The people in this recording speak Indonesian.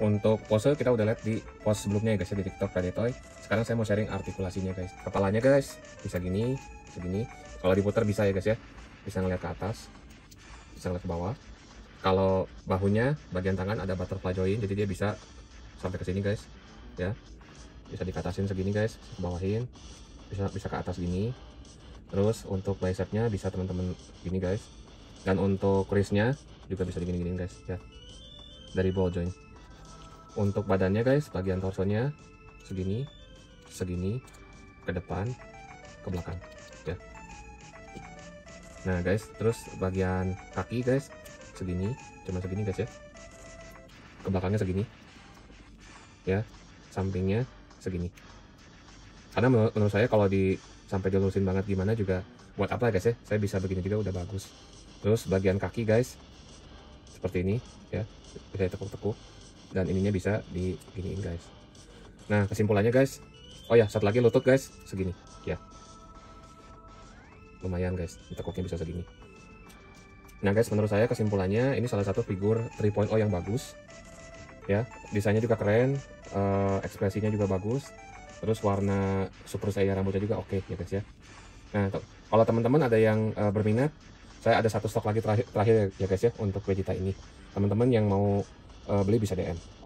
untuk pose kita udah lihat di post sebelumnya ya guys ya di TikTok Predatoy. Sekarang saya mau sharing artikulasinya guys. Kepalanya guys bisa gini, segini. Kalau diputar bisa ya guys ya. Bisa ngeliat ke atas, bisa ngeliat ke bawah. Kalau bahunya bagian tangan ada butterfly join, jadi dia bisa sampai ke sini guys. Ya, bisa dikatasin segini guys, ke bawahin, bisa bisa ke atas gini. Terus untuk bicepnya bisa teman-teman gini guys. Dan untuk wristnya juga bisa digini-gini guys ya. Dari ball joint untuk badannya guys bagian torsonya segini segini ke depan ke belakang ya. Nah guys terus bagian kaki guys segini cuma segini guys ya. Ke belakangnya segini ya. Sampingnya segini. Karena menurut, menurut saya kalau di sampai dilurusin banget gimana juga buat apa guys ya. Saya bisa begini juga udah bagus. Terus bagian kaki guys seperti ini ya. Bisa tekuk-tekuk dan ininya bisa diginiin guys. Nah kesimpulannya guys. Oh ya satu lagi lutut guys. Segini. Ya. Lumayan guys. Tekuknya bisa segini. Nah guys menurut saya kesimpulannya ini salah satu figur 3.0 yang bagus. Ya desainnya juga keren uh, ekspresinya juga bagus terus warna super saya rambutnya juga oke okay, ya guys ya. Nah kalau teman-teman ada yang uh, berminat saya ada satu stok lagi terakhir, terakhir ya guys ya untuk Vegeta ini. Teman-teman yang mau uh, beli bisa DM